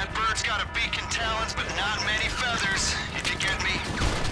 That bird's got a beak and talons, but not many feathers, if you get me.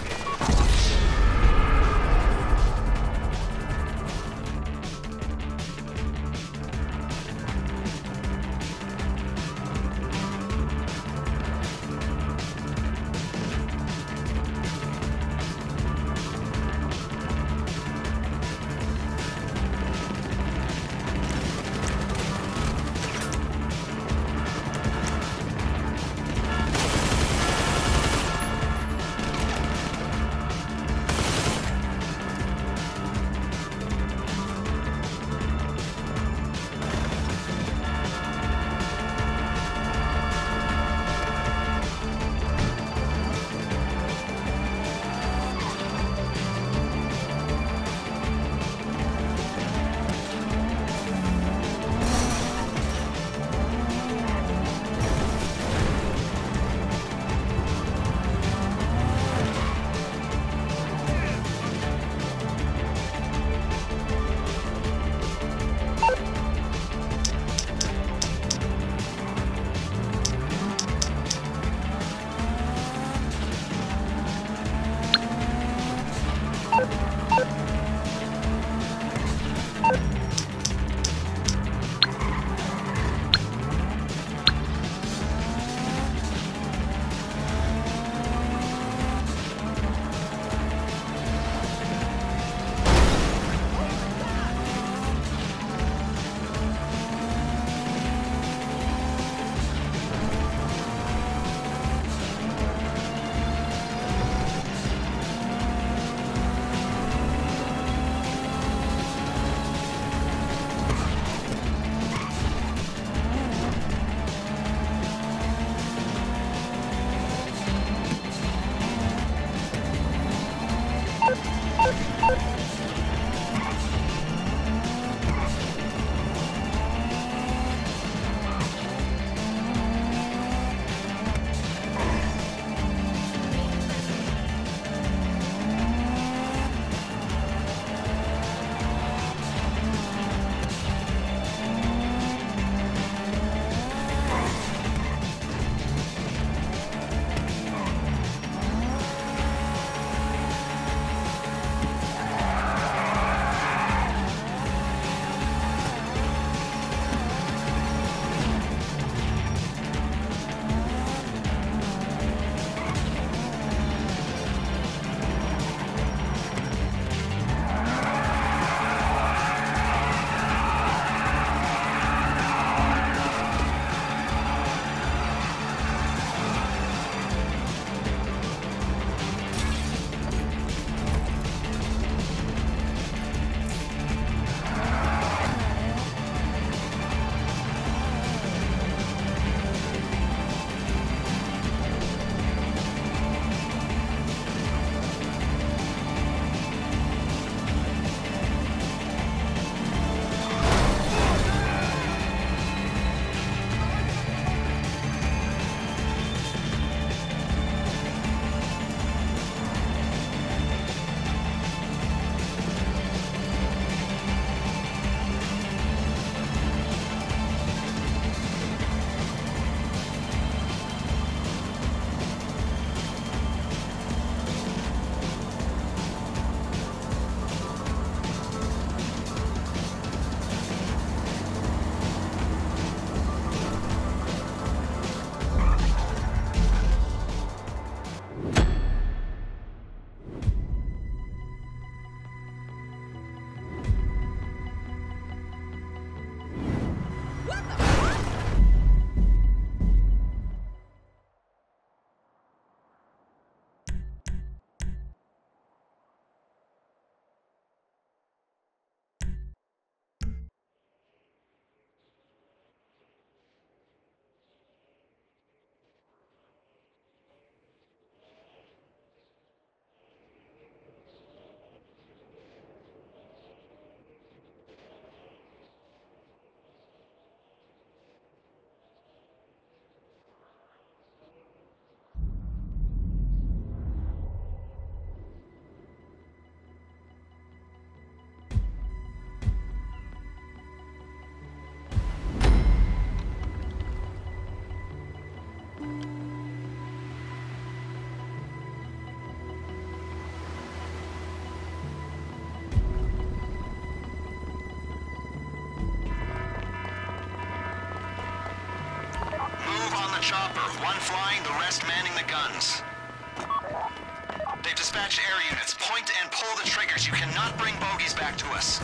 chopper, one flying, the rest manning the guns. They've dispatched air units. Point and pull the triggers. You cannot bring bogies back to us.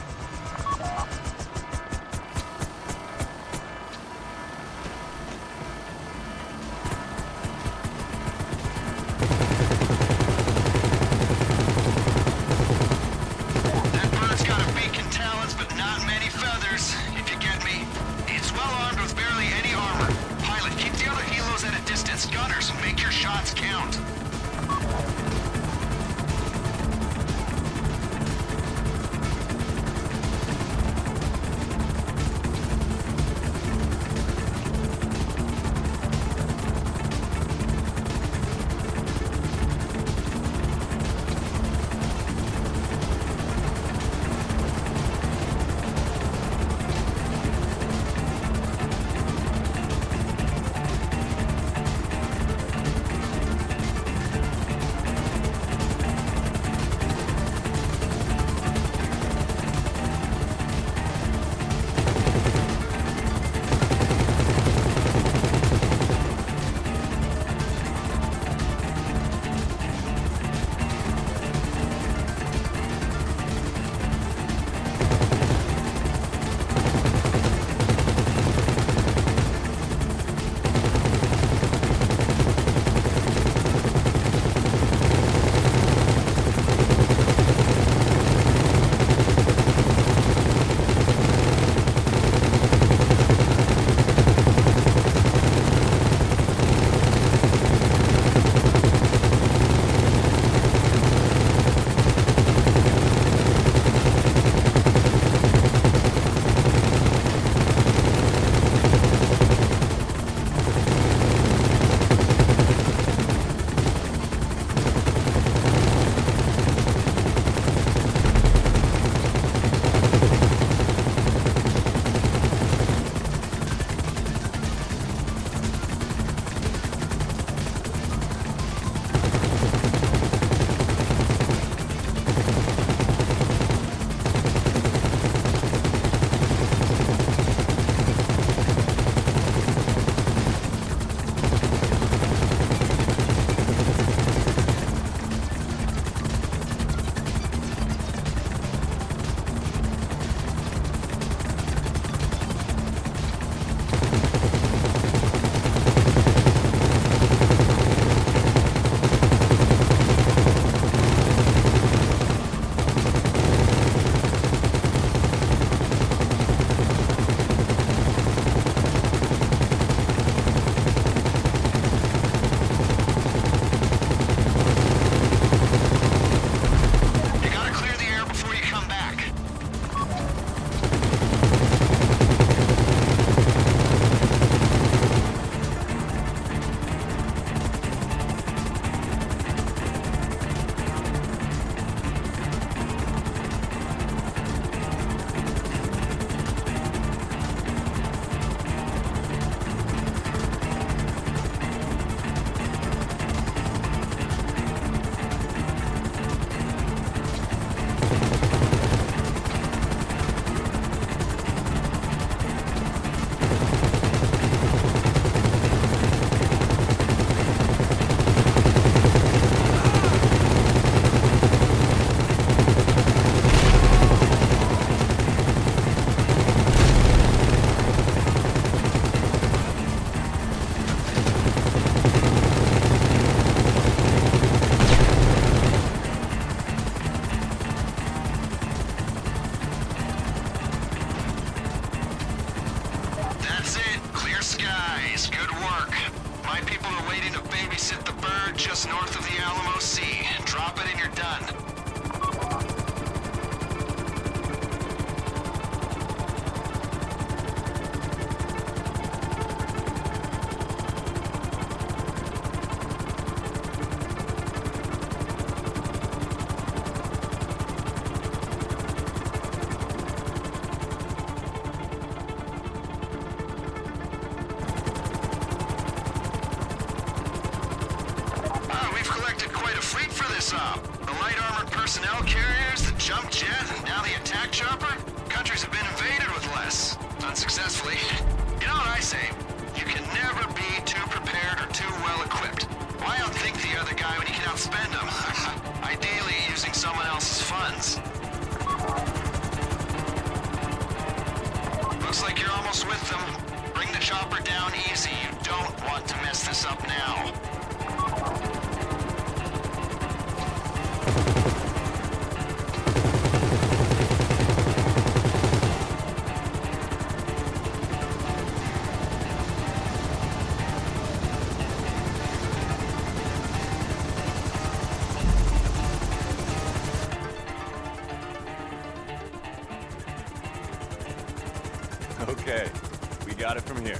people are waiting to babysit the bird just north of the Alamo Sea. Drop it and you're done. With them. Bring the chopper down easy. You don't want to mess this up now. Okay, we got it from here.